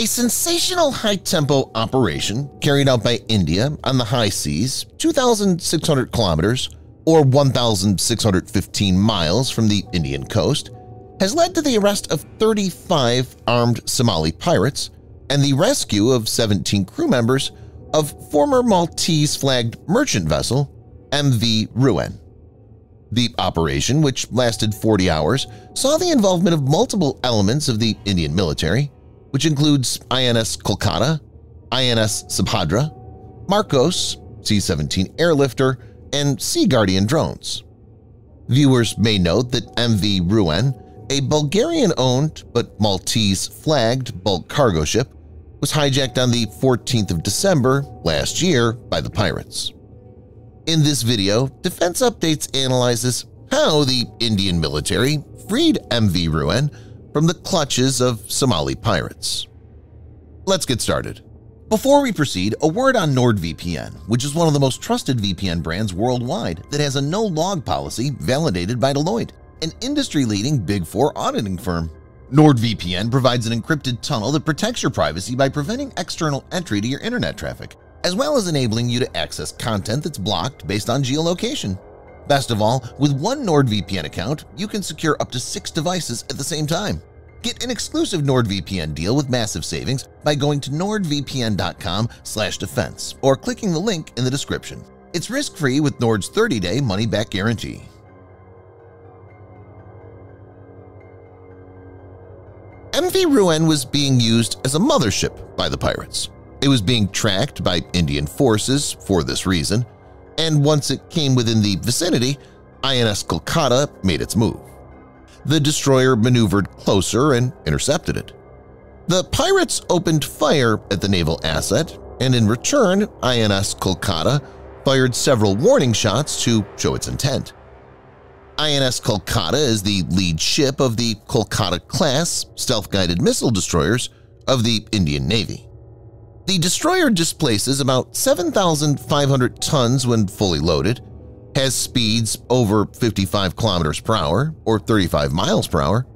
A sensational high-tempo operation carried out by India on the high seas 2,600 kilometers or 1,615 miles from the Indian coast has led to the arrest of 35 armed Somali pirates and the rescue of 17 crew members of former Maltese-flagged merchant vessel MV Ruen. The operation, which lasted 40 hours, saw the involvement of multiple elements of the Indian military, which includes INS Kolkata, INS Subhadra, Marcos, C-17 airlifter, and Sea Guardian drones. Viewers may note that MV Ruen, a Bulgarian-owned but Maltese-flagged bulk cargo ship, was hijacked on the 14th of December last year by the pirates. In this video, Defense Updates analyzes how the Indian military freed MV Ruen from the clutches of Somali pirates. Let's get started. Before we proceed, a word on NordVPN, which is one of the most trusted VPN brands worldwide that has a no-log policy validated by Deloitte, an industry-leading Big Four auditing firm. NordVPN provides an encrypted tunnel that protects your privacy by preventing external entry to your internet traffic, as well as enabling you to access content that's blocked based on geolocation. Best of all, with one NordVPN account, you can secure up to six devices at the same time. Get an exclusive NordVPN deal with massive savings by going to nordvpn.com/defense or clicking the link in the description. It's risk-free with Nord's 30-day money-back guarantee. MV Ruen was being used as a mothership by the pirates. It was being tracked by Indian forces for this reason, and once it came within the vicinity, INS Kolkata made its move. The destroyer maneuvered closer and intercepted it. The pirates opened fire at the naval asset, and in return, INS Kolkata fired several warning shots to show its intent. INS Kolkata is the lead ship of the Kolkata-class stealth-guided missile destroyers of the Indian Navy. The destroyer displaces about 7,500 tons when fully loaded, has speeds over 55 kilometers per hour or 35 miles per hour,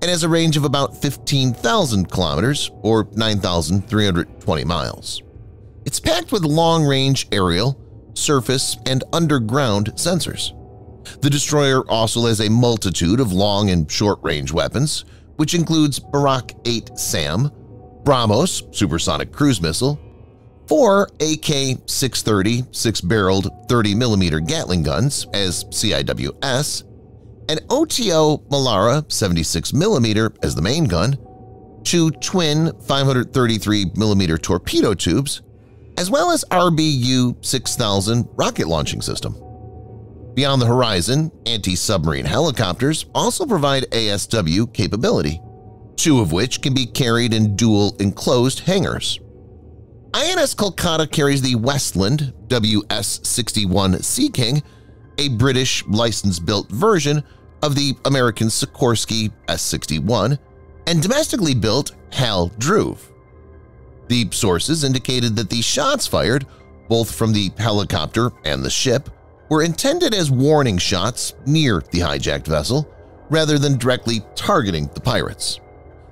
and has a range of about 15,000 kilometers or 9,320 miles. It's packed with long-range aerial, surface, and underground sensors. The destroyer also has a multitude of long and short-range weapons, which includes Barak 8 SAM, BrahMos supersonic cruise missile, four AK-630 six-barreled 30mm Gatling guns as CIWS, an OTO Melara 76mm as the main gun, two twin 533mm torpedo tubes, as well as RBU-6000 rocket launching system. Beyond the horizon, anti-submarine helicopters also provide ASW capability two of which can be carried in dual enclosed hangars. INS Kolkata carries the Westland WS-61 Sea King, a British license-built version of the American Sikorsky S-61, and domestically built HAL Dhruv. The sources indicated that the shots fired, both from the helicopter and the ship, were intended as warning shots near the hijacked vessel rather than directly targeting the pirates.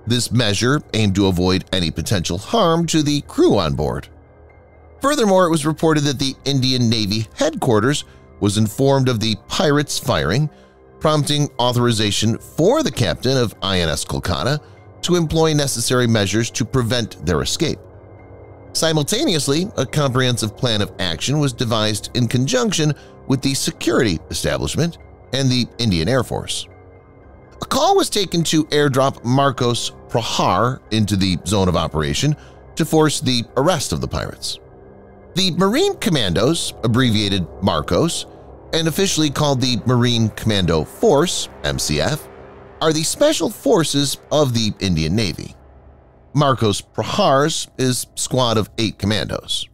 This measure aimed to avoid any potential harm to the crew on board. Furthermore, it was reported that the Indian Navy headquarters was informed of the pirates' firing, prompting authorization for the captain of INS Kolkata to employ necessary measures to prevent their escape. Simultaneously, a comprehensive plan of action was devised in conjunction with the security establishment and the Indian Air Force. A call was taken to airdrop Marcos Prahar into the zone of operation to force the arrest of the pirates. The Marine Commandos, abbreviated Marcos, and officially called the Marine Commando Force MCF, are the special forces of the Indian Navy. Marcos Prahars is squad of eight commandos.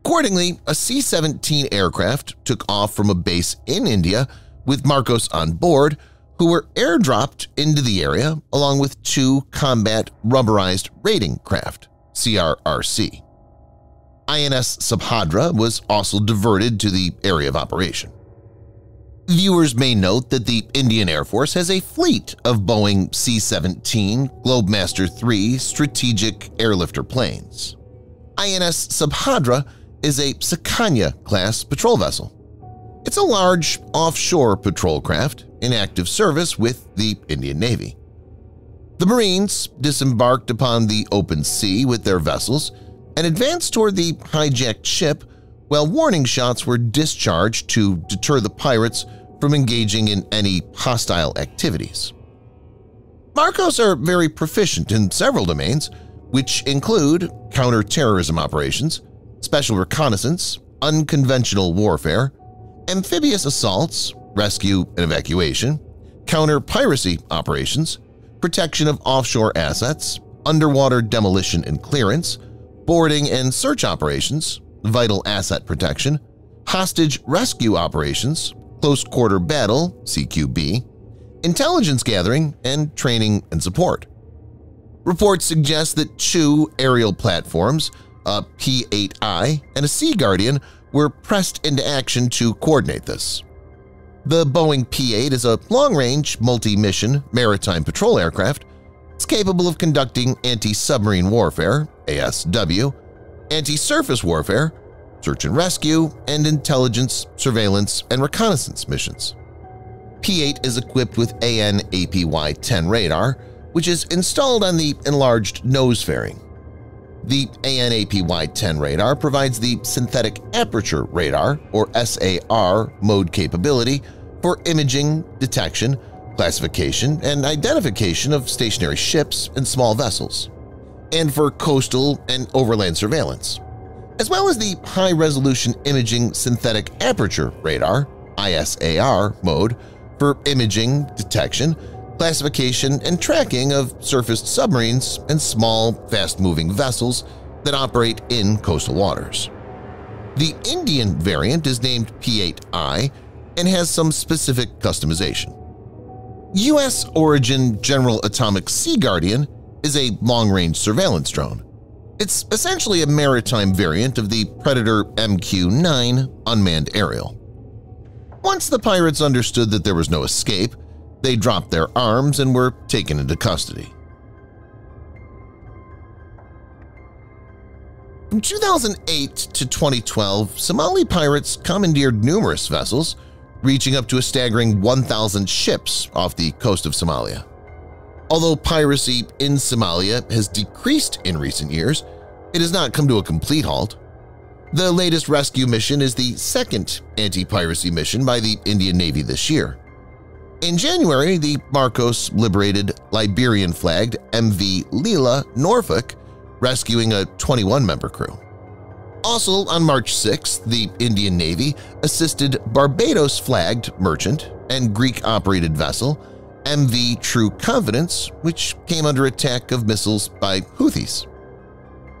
Accordingly, a C-17 aircraft took off from a base in India with Marcos on board who were airdropped into the area along with two combat rubberized raiding craft, CRRC. INS Subhadra was also diverted to the area of operation. Viewers may note that the Indian Air Force has a fleet of Boeing C-17 Globemaster III strategic airlifter planes. INS Subhadra is a Sukanya-class patrol vessel. It's a large offshore patrol craft in active service with the Indian Navy. The Marines disembarked upon the open sea with their vessels and advanced toward the hijacked ship while warning shots were discharged to deter the pirates from engaging in any hostile activities. Marcos are very proficient in several domains, which include counterterrorism operations, special reconnaissance, unconventional warfare, amphibious assaults, rescue and evacuation, counter-piracy operations, protection of offshore assets, underwater demolition and clearance, boarding and search operations, vital asset protection, hostage rescue operations, close quarter battle CQB, intelligence gathering, and training and support. Reports suggest that two aerial platforms, a P-8I and a Sea Guardian, were pressed into action to coordinate this. The Boeing P-8 is a long-range, multi-mission maritime patrol aircraft. It's capable of conducting anti-submarine warfare ASW, anti-surface warfare, search and rescue, and intelligence, surveillance, and reconnaissance missions. P-8 is equipped with AN-APY-10 radar, which is installed on the enlarged nose fairing. The AN-APY-10 radar provides the Synthetic Aperture Radar, or SAR, mode capability for imaging, detection, classification, and identification of stationary ships and small vessels, and for coastal and overland surveillance as well as the High-Resolution Imaging Synthetic Aperture Radar ISAR mode for imaging, detection, classification, and tracking of surfaced submarines and small, fast-moving vessels that operate in coastal waters. The Indian variant is named P-8I and has some specific customization. U.S. origin General Atomic Sea Guardian is a long-range surveillance drone. It's essentially a maritime variant of the Predator MQ-9 unmanned aerial. Once the pirates understood that there was no escape, they dropped their arms and were taken into custody. From 2008 to 2012, Somali pirates commandeered numerous vessels, reaching up to a staggering 1,000 ships off the coast of Somalia. Although piracy in Somalia has decreased in recent years, it has not come to a complete halt. The latest rescue mission is the second anti-piracy mission by the Indian Navy this year. In January, the Marcos liberated Liberian-flagged MV Lila Norfolk, rescuing a 21-member crew. Also on March 6, the Indian Navy assisted Barbados-flagged merchant and Greek-operated vessel MV True Confidence, which came under attack of missiles by Houthis.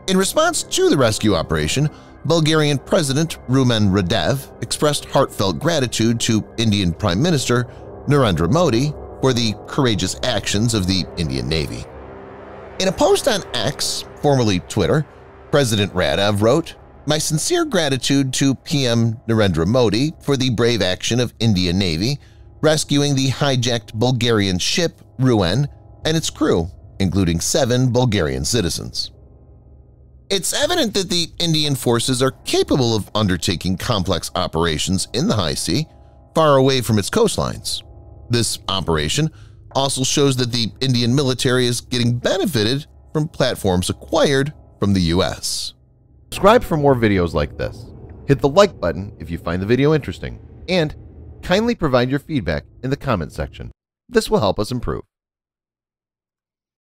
In response to the rescue operation, Bulgarian President Rumen Radev expressed heartfelt gratitude to Indian Prime Minister Narendra Modi for the courageous actions of the Indian Navy. In a post on X, formerly Twitter, President Radev wrote, My sincere gratitude to PM Narendra Modi for the brave action of Indian Navy rescuing the hijacked Bulgarian ship Ruen and its crew, including seven Bulgarian citizens. It's evident that the Indian forces are capable of undertaking complex operations in the high sea, far away from its coastlines. This operation also shows that the Indian military is getting benefited from platforms acquired from the U.S. Subscribe for more videos like this. Hit the like button if you find the video interesting, and kindly provide your feedback in the comment section. This will help us improve.